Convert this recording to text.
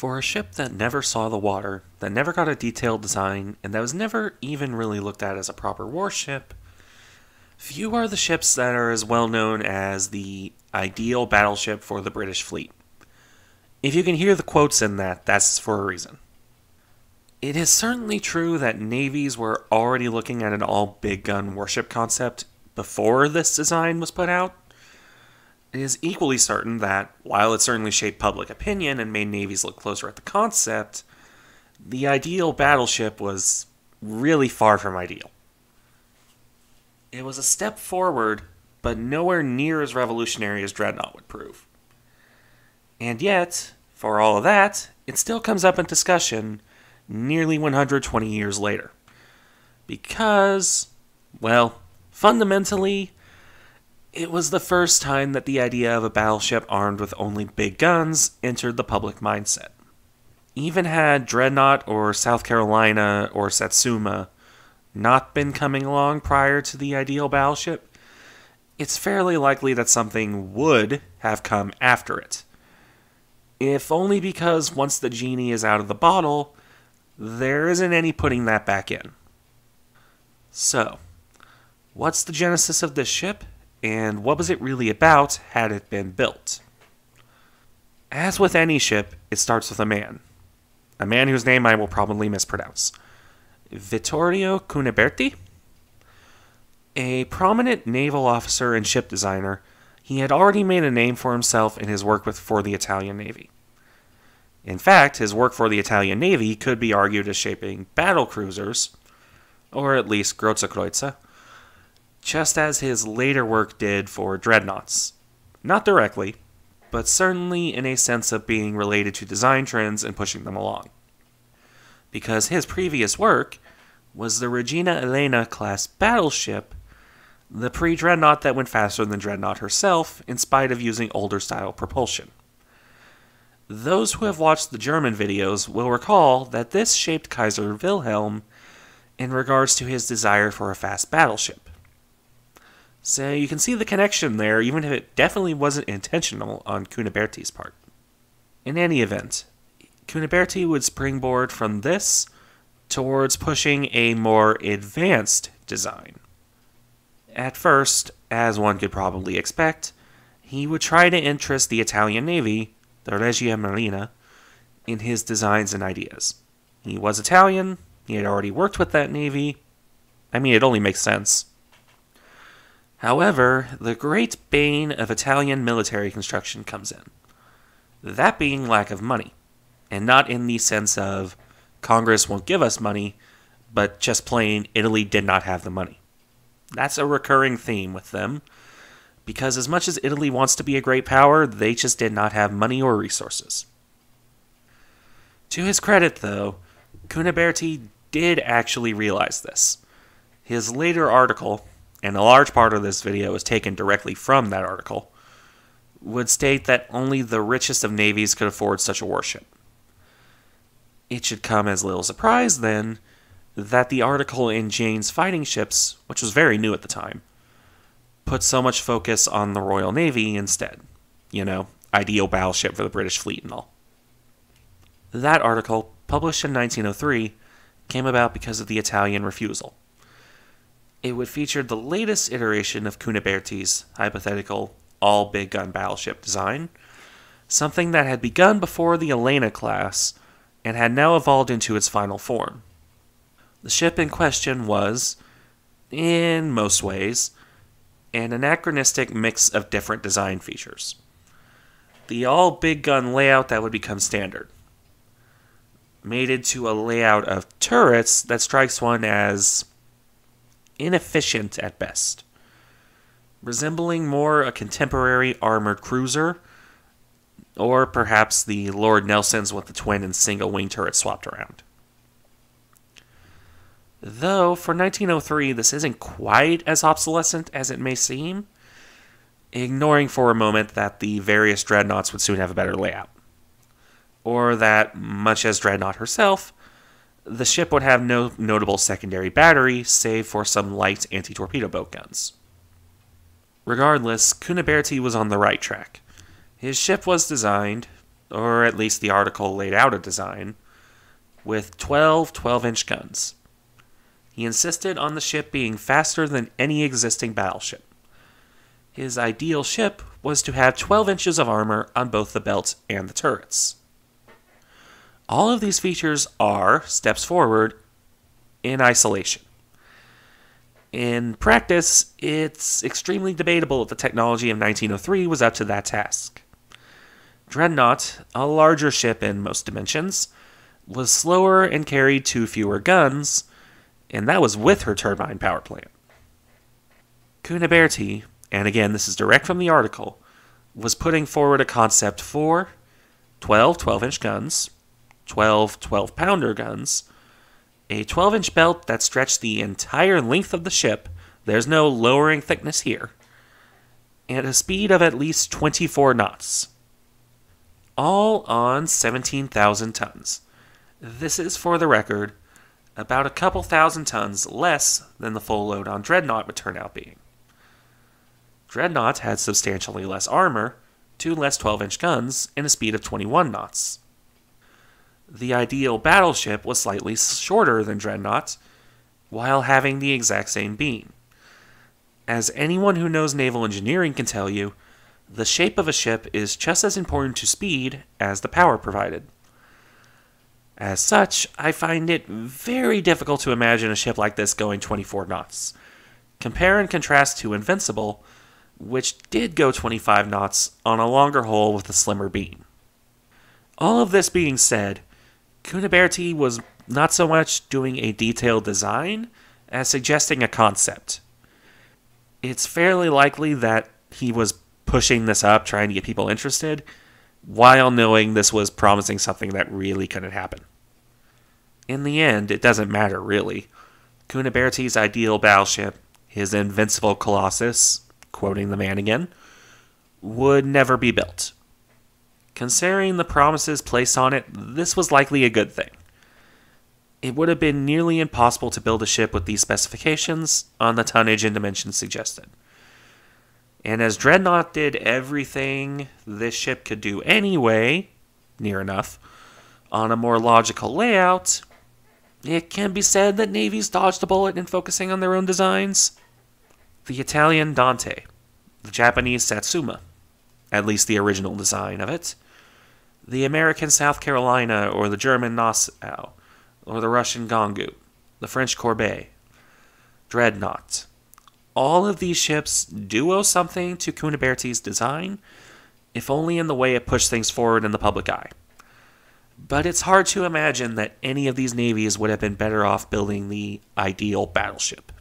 For a ship that never saw the water, that never got a detailed design, and that was never even really looked at as a proper warship, few are the ships that are as well known as the ideal battleship for the British fleet. If you can hear the quotes in that, that's for a reason. It is certainly true that navies were already looking at an all big gun warship concept before this design was put out. It is equally certain that, while it certainly shaped public opinion and made navies look closer at the concept, the ideal battleship was really far from ideal. It was a step forward, but nowhere near as revolutionary as Dreadnought would prove. And yet, for all of that, it still comes up in discussion nearly 120 years later. Because, well, fundamentally, it was the first time that the idea of a battleship armed with only big guns entered the public mindset. Even had Dreadnought or South Carolina or Satsuma not been coming along prior to the ideal battleship, it's fairly likely that something would have come after it. If only because once the genie is out of the bottle, there isn't any putting that back in. So, what's the genesis of this ship, and what was it really about had it been built? As with any ship, it starts with a man. A man whose name I will probably mispronounce. Vittorio Cuniberti? A prominent naval officer and ship designer, he had already made a name for himself in his work with, for the Italian Navy. In fact, his work for the Italian Navy could be argued as shaping battle cruisers, or at least Grotzekreuzer, just as his later work did for dreadnoughts. Not directly, but certainly in a sense of being related to design trends and pushing them along. Because his previous work was the Regina Elena class battleship the pre dreadnought that went faster than Dreadnought herself, in spite of using older style propulsion. Those who have watched the German videos will recall that this shaped Kaiser Wilhelm in regards to his desire for a fast battleship. So you can see the connection there, even if it definitely wasn't intentional on Cuniberti's part. In any event, Cuniberti would springboard from this towards pushing a more advanced design. At first, as one could probably expect, he would try to interest the Italian Navy, the Regia Marina, in his designs and ideas. He was Italian, he had already worked with that navy. I mean, it only makes sense. However, the great bane of Italian military construction comes in. That being lack of money. And not in the sense of Congress won't give us money, but just plain Italy did not have the money. That's a recurring theme with them. Because as much as Italy wants to be a great power, they just did not have money or resources. To his credit, though, Cuniberti did actually realize this. His later article, and a large part of this video is taken directly from that article, would state that only the richest of navies could afford such a warship. It should come as little surprise, then, that the article in Jane's Fighting Ships, which was very new at the time, put so much focus on the Royal Navy instead. You know, ideal battleship for the British fleet and all. That article, published in 1903, came about because of the Italian refusal. It would feature the latest iteration of Cuniberti's hypothetical all big gun battleship design, something that had begun before the Elena class and had now evolved into its final form. The ship in question was, in most ways, an anachronistic mix of different design features. The all big gun layout that would become standard, mated to a layout of turrets that strikes one as inefficient at best, resembling more a contemporary armored cruiser, or perhaps the Lord Nelsons with the twin and single wing turret swapped around. Though, for 1903, this isn't quite as obsolescent as it may seem, ignoring for a moment that the various dreadnoughts would soon have a better layout. Or that, much as Dreadnought herself, the ship would have no notable secondary battery save for some light anti torpedo boat guns. Regardless, Cuniberti was on the right track. His ship was designed, or at least the article laid out a design, with 12 12 inch guns. He insisted on the ship being faster than any existing battleship. His ideal ship was to have 12 inches of armor on both the belt and the turrets. All of these features are steps forward in isolation. In practice, it's extremely debatable if the technology of 1903 was up to that task. Dreadnought, a larger ship in most dimensions, was slower and carried two fewer guns, and that was with her turbine power plant. Cuniberti, and again this is direct from the article, was putting forward a concept for 12 12 inch guns, 12 12 pounder guns, a 12 inch belt that stretched the entire length of the ship, there's no lowering thickness here, and a speed of at least 24 knots. All on 17,000 tons. This is, for the record, about a couple thousand tons less than the full load on Dreadnought would turn out being. Dreadnought had substantially less armor, two less 12 inch guns, and a speed of 21 knots. The ideal battleship was slightly shorter than Dreadnought, while having the exact same beam. As anyone who knows naval engineering can tell you, the shape of a ship is just as important to speed as the power provided. As such, I find it very difficult to imagine a ship like this going 24 knots. Compare and contrast to Invincible, which did go 25 knots on a longer hull with a slimmer beam. All of this being said, Cuniberti was not so much doing a detailed design as suggesting a concept. It's fairly likely that he was pushing this up, trying to get people interested, while knowing this was promising something that really couldn't happen. In the end, it doesn't matter really. Cuniberti's ideal battleship, his invincible Colossus, quoting the man again, would never be built. Considering the promises placed on it, this was likely a good thing. It would have been nearly impossible to build a ship with these specifications on the tonnage and dimensions suggested. And as Dreadnought did everything this ship could do anyway, near enough, on a more logical layout, it can be said that navies dodged a bullet in focusing on their own designs. The Italian Dante, the Japanese Satsuma, at least the original design of it, the American South Carolina or the German Nassau, or the Russian Gangut, the French Courbet, Dreadnought. All of these ships do owe something to Cuniberti's design, if only in the way it pushed things forward in the public eye. But it's hard to imagine that any of these navies would have been better off building the ideal battleship.